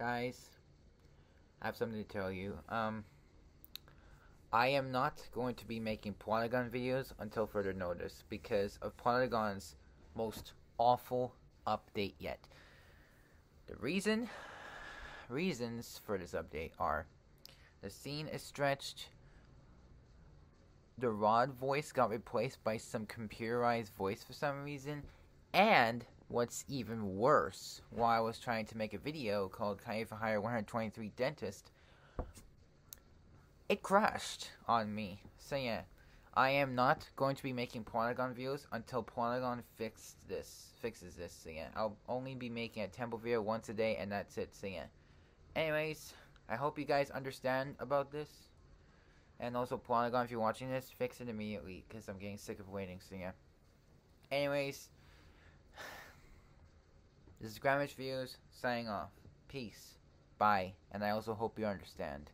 guys, I have something to tell you. Um, I am not going to be making Plotagon videos until further notice because of Plotagon's most awful update yet. The reason, reasons for this update are the scene is stretched. The Rod voice got replaced by some computerized voice for some reason, and what's even worse, while I was trying to make a video called Caillou for Hire 123 Dentist, it crashed on me. So yeah, I am not going to be making Plotagon videos until Plotagon fixes this. Fixes this. So yeah, I'll only be making a temple video once a day, and that's it. So yeah. Anyways, I hope you guys understand about this. And also Plotagon, if you're watching this, fix it immediately, because I'm getting sick of waiting. So yeah. Anyways. This is GrantMitch Videos signing off. Peace. Bye. And I also hope you understand.